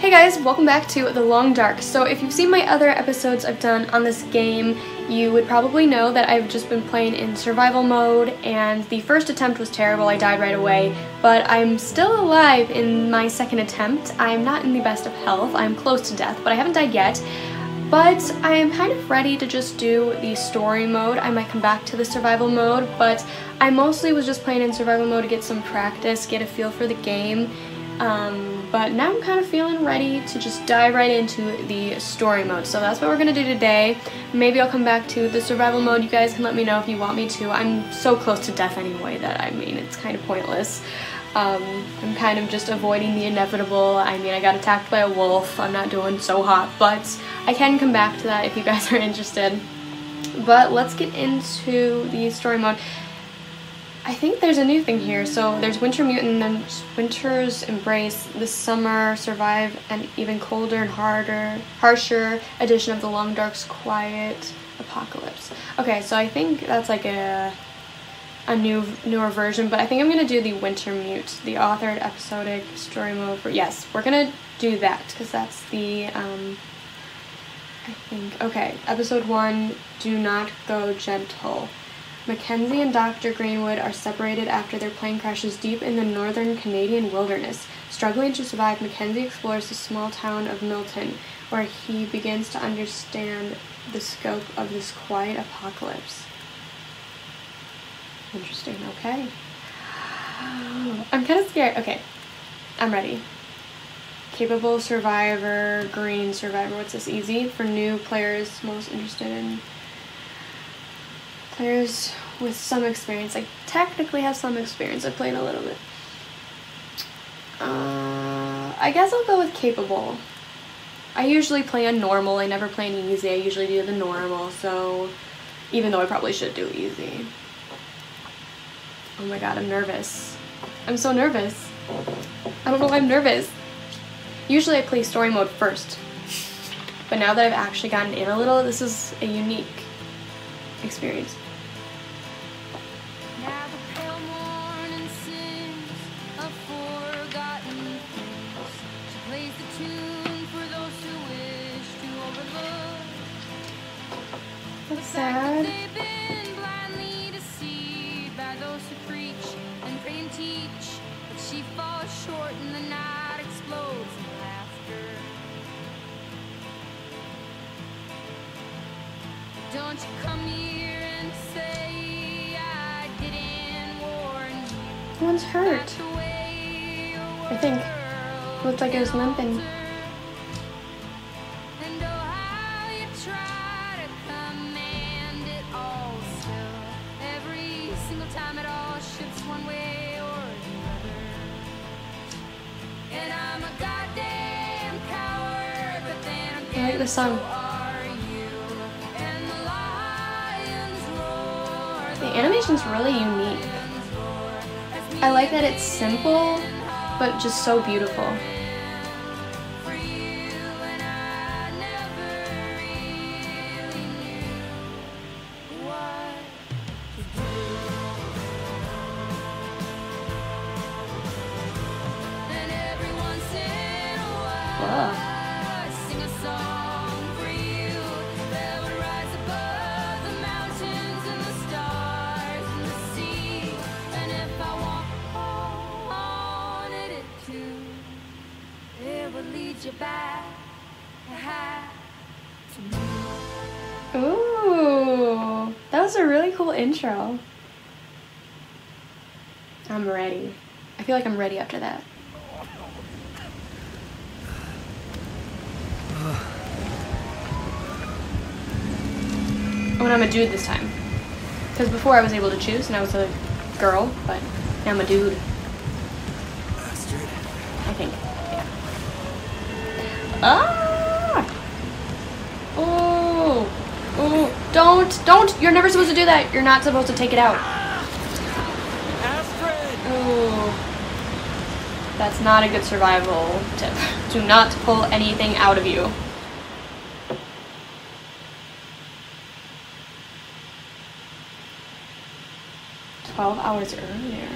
Hey guys, welcome back to The Long Dark. So if you've seen my other episodes I've done on this game, you would probably know that I've just been playing in survival mode and the first attempt was terrible, I died right away, but I'm still alive in my second attempt. I'm not in the best of health, I'm close to death, but I haven't died yet. But I am kind of ready to just do the story mode. I might come back to the survival mode, but I mostly was just playing in survival mode to get some practice, get a feel for the game, um, but now I'm kind of feeling ready to just dive right into the story mode. So that's what we're going to do today. Maybe I'll come back to the survival mode. You guys can let me know if you want me to. I'm so close to death anyway that I mean it's kind of pointless. Um, I'm kind of just avoiding the inevitable. I mean, I got attacked by a wolf. I'm not doing so hot, but I can come back to that if you guys are interested. But let's get into the story mode. I think there's a new thing here. So there's Wintermute, then Winter's Embrace, the Summer, Survive, and even colder and harder, harsher edition of the Long Dark's Quiet Apocalypse. Okay, so I think that's like a a new newer version, but I think I'm gonna do the Wintermute, the authored episodic story mode. For, yes, we're gonna do that because that's the um, I think okay. Episode one, do not go gentle. Mackenzie and Dr. Greenwood are separated after their plane crashes deep in the northern Canadian wilderness. Struggling to survive, Mackenzie explores the small town of Milton, where he begins to understand the scope of this quiet apocalypse. Interesting, okay. I'm kind of scared. Okay, I'm ready. Capable survivor, green survivor. What's this? Easy for new players most interested in players with some experience. I technically have some experience. I played a little bit. Uh, I guess I'll go with capable. I usually play a normal. I never play an easy. I usually do the normal, so even though I probably should do easy. Oh my god, I'm nervous. I'm so nervous. I don't know why I'm nervous. Usually I play story mode first. But now that I've actually gotten in a little, this is a unique experience. Short and the night explodes in laughter. Don't you come here and say I didn't warn you. One's hurt. I think. Looked like it was limping. Song. The animation's really unique. I like that it's simple, but just so beautiful. A really cool intro. I'm ready. I feel like I'm ready after that. Oh, and I'm a dude this time. Because before I was able to choose and I was a girl, but now I'm a dude. Bastard. I think. Yeah. Ah! Oh! Oh! Don't! Don't! You're never supposed to do that! You're not supposed to take it out. That's not a good survival tip. Do not pull anything out of you. Twelve hours earlier.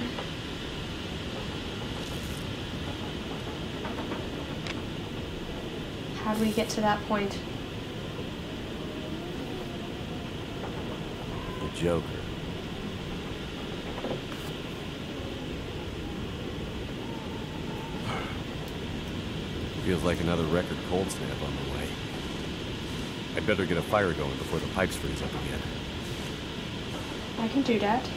How do we get to that point? Joker. Feels like another record cold snap on the way. I'd better get a fire going before the pipes freeze up again. I can do that.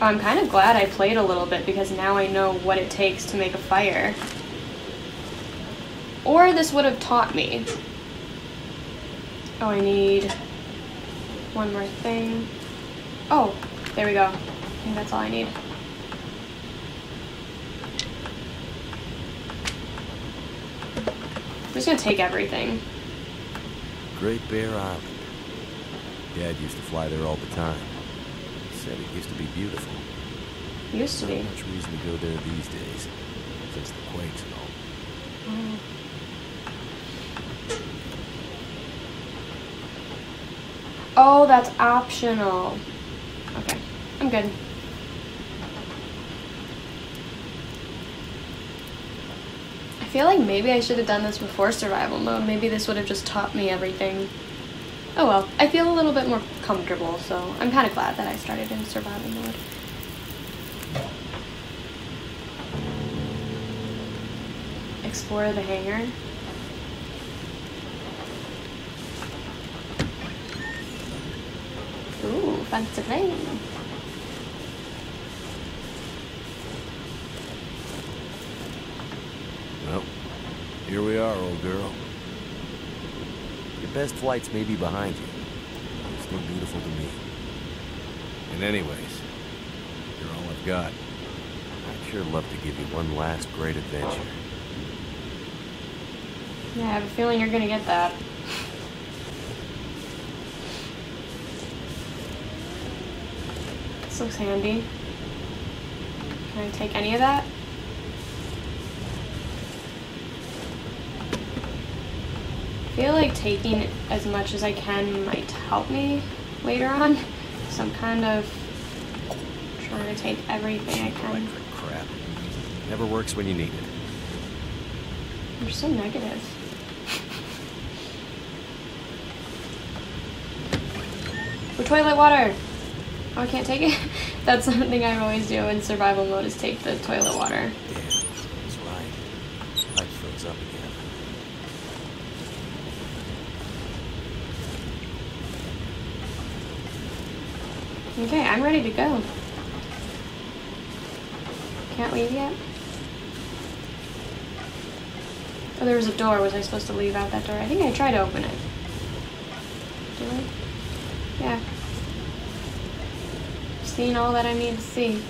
I'm kind of glad I played a little bit because now I know what it takes to make a fire. Or this would have taught me. Oh, I need one more thing. Oh, there we go. I think that's all I need. I'm just gonna take everything. Great Bear Island. Dad used to fly there all the time. Said it used to be beautiful. Used to be. Much reason to go there these days, since the quakes and all. Mm. Oh, that's optional. Okay, I'm good. I feel like maybe I should have done this before survival mode. Maybe this would have just taught me everything. Oh well, I feel a little bit more comfortable, so I'm kind of glad that I started in survival mode. Explore the hangar. Ooh, fancy. Well, here we are, old girl. Your best flights may be behind you. but You're still beautiful to me. And anyways, you're all I've got. I'd sure love to give you one last great adventure. Yeah, I have a feeling you're gonna get that. This looks handy. Can I take any of that? I feel like taking as much as I can might help me later on. So I'm kind of trying to take everything I can. Electric crap. Never works when you need it. You're so negative. For toilet water! Oh, I can't take it? That's something I always do in survival mode is take the toilet water. That's right. Pipe up again. Okay, I'm ready to go. Can't leave yet? Oh, there was a door. Was I supposed to leave out that door? I think I tried to open it. Did I? Yeah. Seen all that I need to see.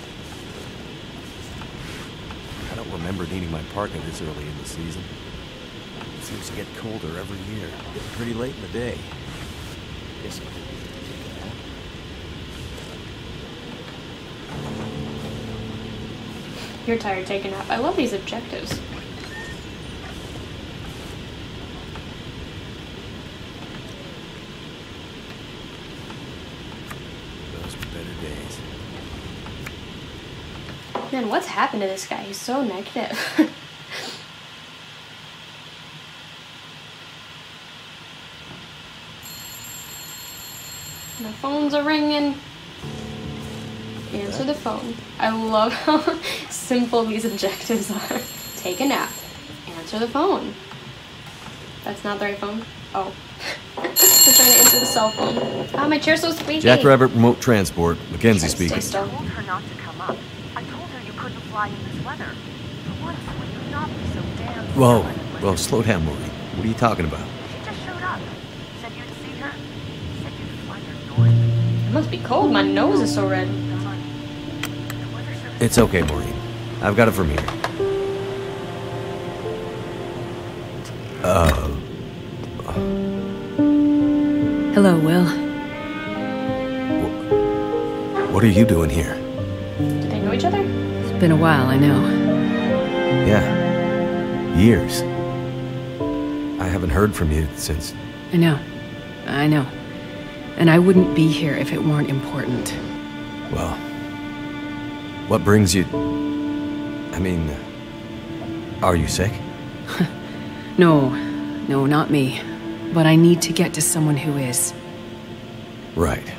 I don't remember needing my partner this early in the season. It seems to get colder every year. Getting pretty late in the day. Guess I could take a nap. You're tired, take a nap. I love these objectives. Those were better days. Man, what's happened to this guy? He's so negative. My phones are ringing. Answer the phone. I love how simple these objectives are. Take a nap. Answer the phone. That's not the right phone? Oh. I'm trying to answer the cell phone. Ah, my chair's so squeaky. Jackrabbit Remote Transport, Mackenzie Stay speaking. Fly in this weather. For once, would you not be so damn Whoa, whoa, Linda? slow down, Maureen. What are you talking about? She just showed up. Said you'd see her. Said you'd fly her north. It must be cold. My nose is so red. The money. The weather service It's okay, Maureen. I've got it from here. Uh, Hello, Will. what are you doing here? Do they know each other? Been a while, I know. Yeah. Years. I haven't heard from you since. I know. I know. And I wouldn't be here if it weren't important. Well. What brings you. I mean, Are you sick? No, no, not me. But I need to get to someone who is. Right.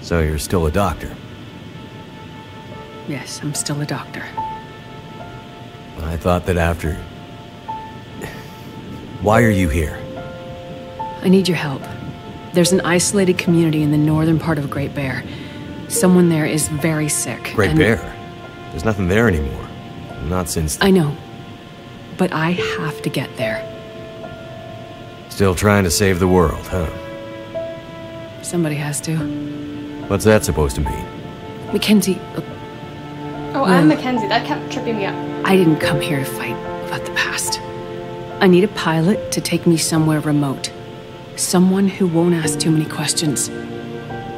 So you're still a doctor? Yes, I'm still a doctor. I thought that after... Why are you here? I need your help. There's an isolated community in the northern part of Great Bear. Someone there is very sick. Great and- Bear. There's nothing there anymore. Not since... I know. But I have to get there. Still trying to save the world, huh? Somebody has to. What's that supposed to mean? Mackenzie, look, Oh, I'm Mackenzie. That kept tripping me up. I didn't come here to fight about the past. I need a pilot to take me somewhere remote. Someone who won't ask too many questions.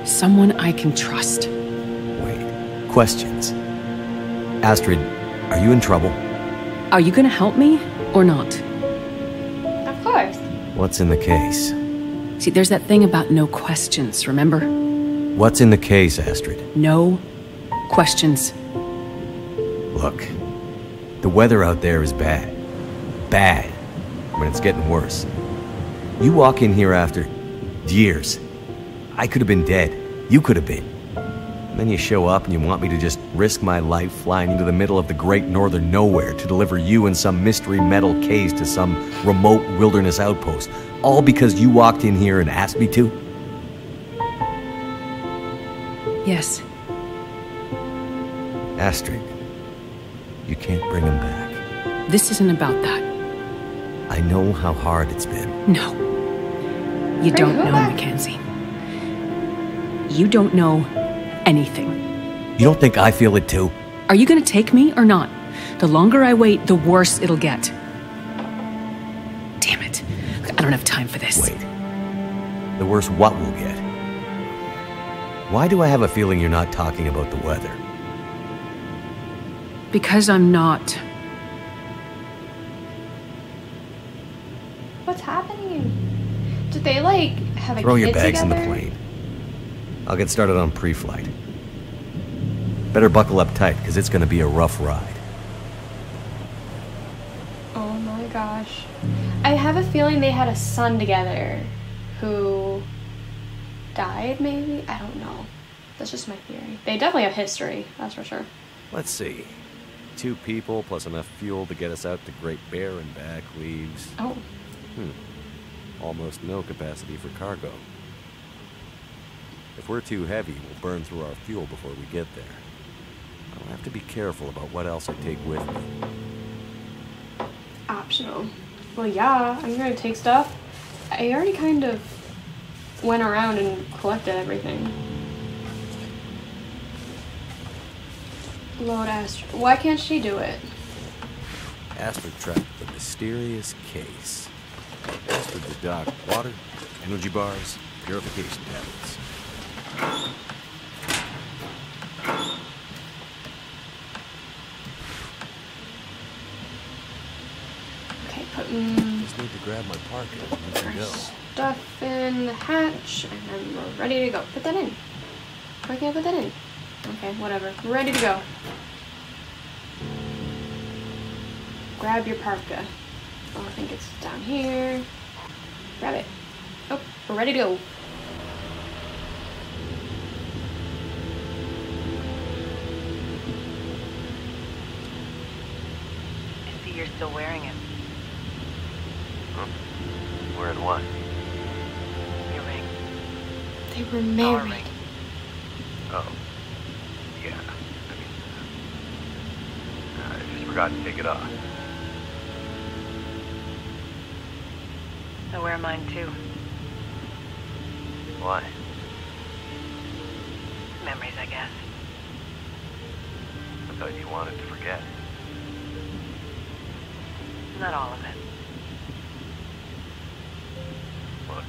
Someone I can trust. Wait. Questions. Astrid, are you in trouble? Are you gonna help me or not? Of course. What's in the case? See, there's that thing about no questions, remember? What's in the case, Astrid? No questions. Look, the weather out there is bad. Bad. But it's getting worse. You walk in here after years. I could have been dead. You could have been. And then you show up and you want me to just risk my life flying into the middle of the great northern nowhere to deliver you in some mystery metal case to some remote wilderness outpost. All because you walked in here and asked me to? Yes, Astrid, you can't bring him back. this isn't about that. I know how hard it's been. No. You Bring don't who know, back? Mackenzie. You don't know anything. You don't think I feel it too? Are you gonna take me or not? The longer I wait, the worse it'll get. Damn it. I don't have time for this. Wait. The worse what we'll get. Why do I have a feeling you're not talking about the weather? Because I'm not. What's happening? Did they like have a Throw kid your bags together? in the plane. I'll get started on pre-flight. Better buckle up tight, because it's gonna be a rough ride. Oh my gosh. I have a feeling they had a son together who died, maybe? I don't know. That's just my theory. They definitely have history, that's for sure. Let's see. Two people plus enough fuel to get us out to Great Bear and back leaves Oh, Hmm. almost no capacity for cargo. If we're too heavy, we'll burn through our fuel before we get there. I'll have to be careful about what else I take with me. optional. Well, yeah, I'm gonna take stuff. I already kind of went around and collected everything. Load Astrid. Why can't she do it? Astrid tracked the mysterious case. Astrid the dock water, energy bars, purification tablets. Okay, putting mm, Just need to grab my parka and we can our go. stuff in the hatch, and then we're ready to go. Put that in. Why can't I put that in? Okay, whatever. Ready to go. Grab your parka. Oh, I think it's down here. Grab it. Oh, we're ready to go. I see you're still wearing it. Wearing what? Your ring. They were married. Oh. Yeah. I mean, I just forgot to take it off. I wear mine too. Why? Memories, I guess. I thought you wanted to forget. Not all of it. Look.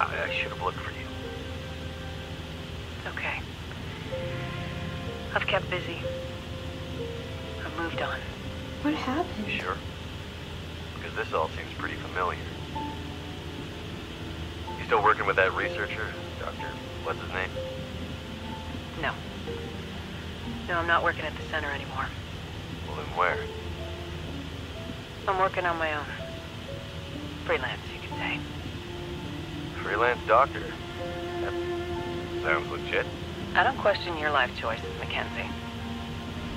I, I should have looked for you. It's okay. I've kept busy. I've moved on. What happened? Sure? This all seems pretty familiar. You still working with that researcher? Doctor, what's his name? No. No, I'm not working at the center anymore. Well, then where? I'm working on my own. Freelance, you could say. Freelance doctor. That sounds legit. I don't question your life choices, Mackenzie.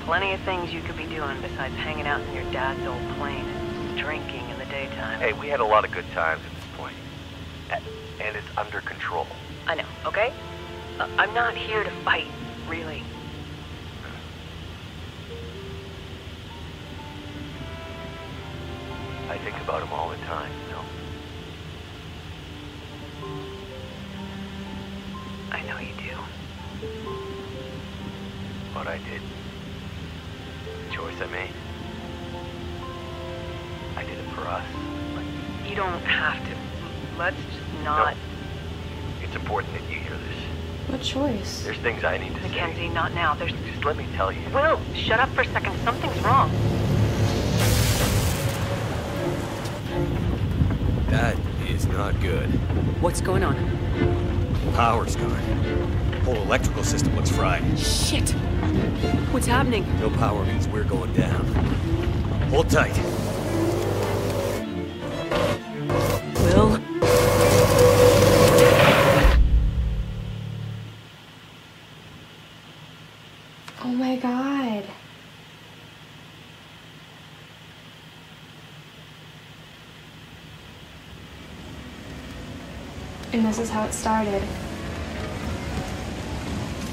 Plenty of things you could be doing besides hanging out in your dad's old plane and drinking daytime. Hey, we had a lot of good times at this point. And it's under control. I know, okay? Uh, I'm not here to fight, really. I think about him all the time, you know. I know you do. What I did. Let's just not. It's important that you hear this. What choice? There's things I need to Mackenzie, say. not now. There's. Just let me tell you. Will, shut up for a second. Something's wrong. That is not good. What's going on? Power's gone. Whole electrical system looks fried. Shit! What's happening? No power means we're going down. Hold tight. This is how it started.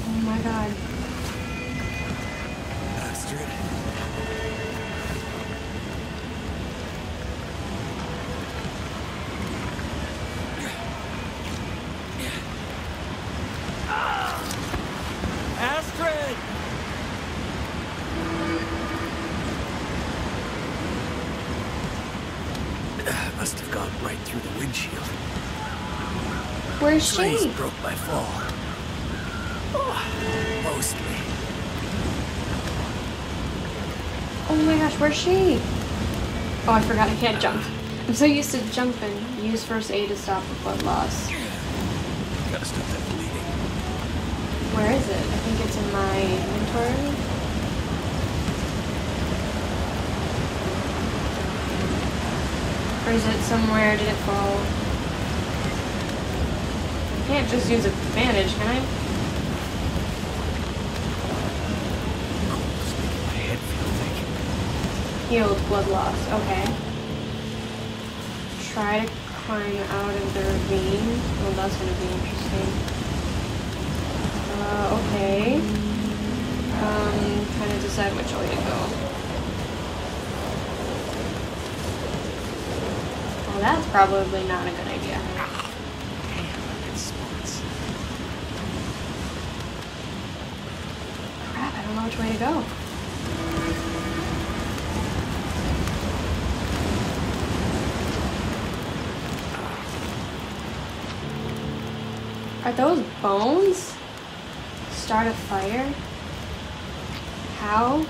Oh my god. Astrid! Must have gone right through the windshield. Where's Trace she? broke my fall. Oh, mostly. Oh my gosh, where's she? Oh, I forgot I can't jump. I'm so used to jumping. Use first aid to stop the blood loss. Gotta stop that bleeding. Where is it? I think it's in my inventory. Or is it somewhere? Did it fall? Can't just use a bandage, can I? Healed blood loss. Okay. Try to climb out of the ravine. Well, that's gonna be interesting. Uh, okay. Um, kind of decide which way to go. Well, that's probably not a good idea. Damn, it smarts. Crap, I don't know which way to go. Are those bones? Start a fire? How?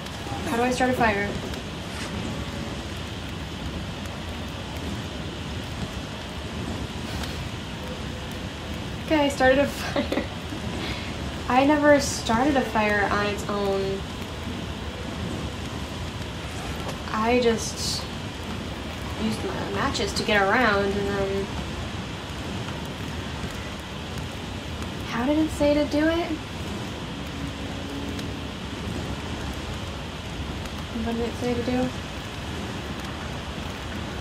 How do I start a fire? Okay, I started a fire. I never started a fire on its own. I just used my matches to get around and then. How did it say to do it? What did it say to do?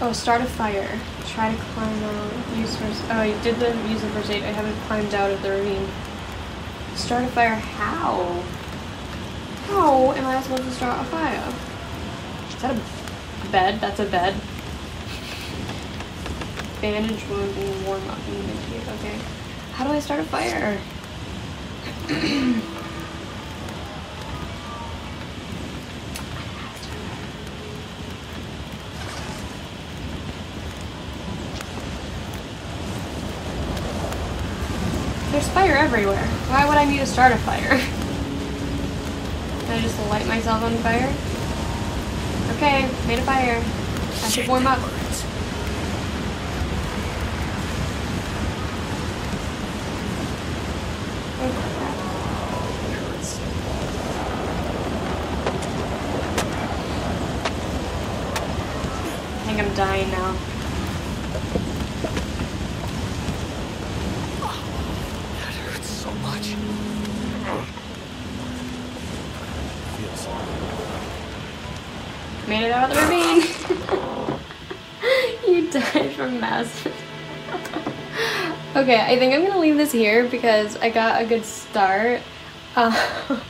Oh, start a fire. Try to climb out. Use first. Oh, I did the use the first aid. I haven't climbed out of the ravine. Start a fire. How? How am I supposed to start a fire? Is that a bed? That's a bed. Bandage wound and warm up immediate. Okay. How do I start a fire? There's fire everywhere. Why would I need to start a fire? Can I just light myself on fire? Okay, made a fire. I should warm up. Words. Oh, crap. Hurts. not dying now. That hurts so much. Feels Made it out of the ravine. you died from mass. okay, I think I'm gonna leave this here because I got a good start. Uh,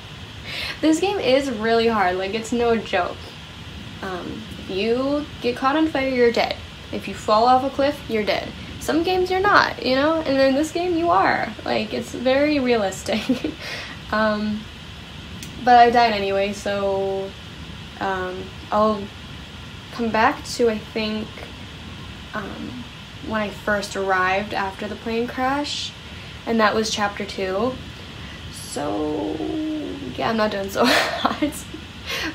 this game is really hard, like it's no joke. Um, if you get caught on fire, you're dead. If you fall off a cliff, you're dead. Some games you're not, you know, and in this game you are. Like it's very realistic. um, but I died anyway, so um, I'll come back to I think um, when I first arrived after the plane crash, and that was chapter two. So yeah, I'm not doing so hot,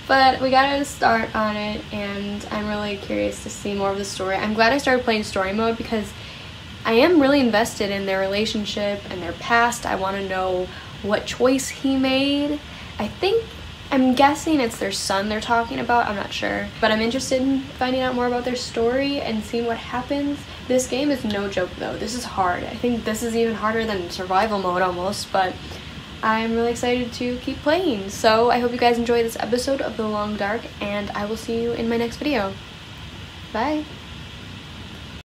but we got to start on it, and I'm really curious to see more of the story. I'm glad I started playing story mode because I am really invested in their relationship and their past. I want to know what choice he made. I think I'm guessing it's their son they're talking about, I'm not sure. But I'm interested in finding out more about their story and seeing what happens. This game is no joke though, this is hard. I think this is even harder than survival mode almost, but I'm really excited to keep playing. So I hope you guys enjoy this episode of The Long Dark, and I will see you in my next video. Bye!